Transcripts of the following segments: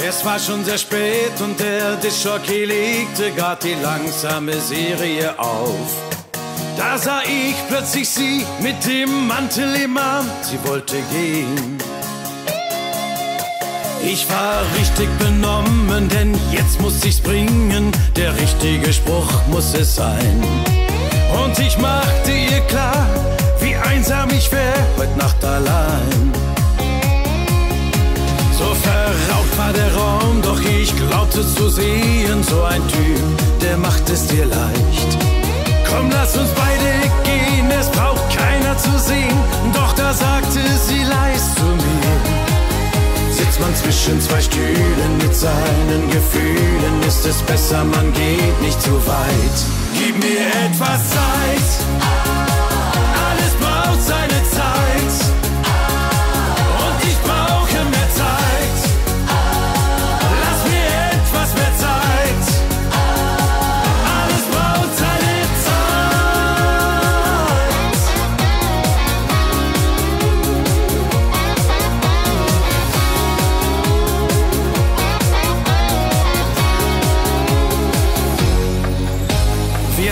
Es war schon sehr spät und der Dischjockey legte grad die langsame Serie auf. Da sah ich plötzlich sie mit dem Mantel im Arm, sie wollte gehen. Ich war richtig benommen, denn jetzt muss ich's bringen, der richtige Spruch muss es sein. Und ich machte ihr klar, glaubte zu sehen, so ein Typ, der macht es dir leicht. Komm, lass uns beide gehen, es braucht keiner zu sehen, doch da sagte sie leis zu mir. Sitzt man zwischen zwei Stühlen mit seinen Gefühlen, ist es besser, man geht nicht zu weit. Gib mir etwas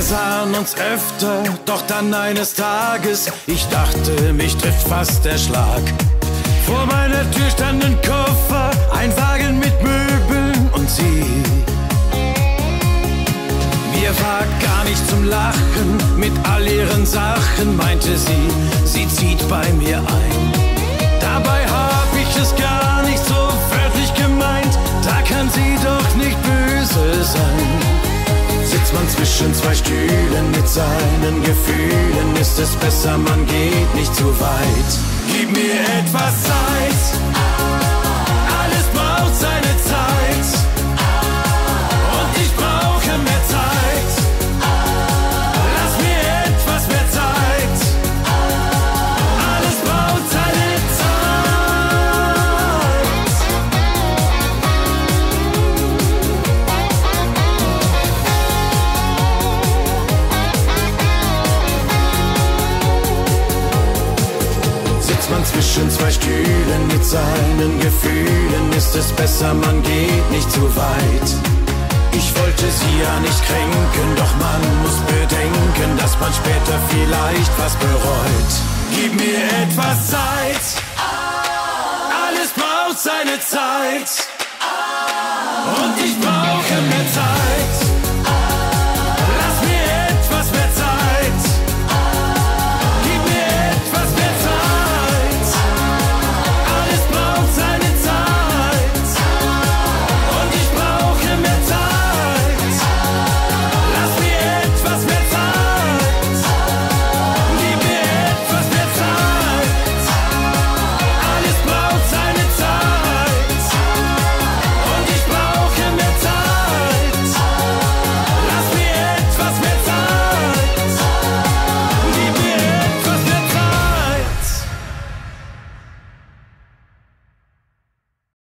sahen uns öfter, doch dann eines Tages, ich dachte, mich trifft fast der Schlag. Vor meiner Tür stand ein Koffer, ein Wagen mit Möbeln und sie. Mir war gar nicht zum Lachen, mit all ihren Sachen, meinte sie, sie zieht bei mir ein. Zwischen zwei Stühlen mit seinen Gefühlen, ist es besser, man geht nicht zu weit. Gib mir etwas Zeit, Sitzt man zwischen zwei Stühlen mit seinen Gefühlen, ist es besser, man geht nicht zu weit. Ich wollte sie ja nicht kränken, doch man muss bedenken, dass man später vielleicht was bereut. Gib mir etwas Zeit, alles braucht seine Zeit. Und ich brauche.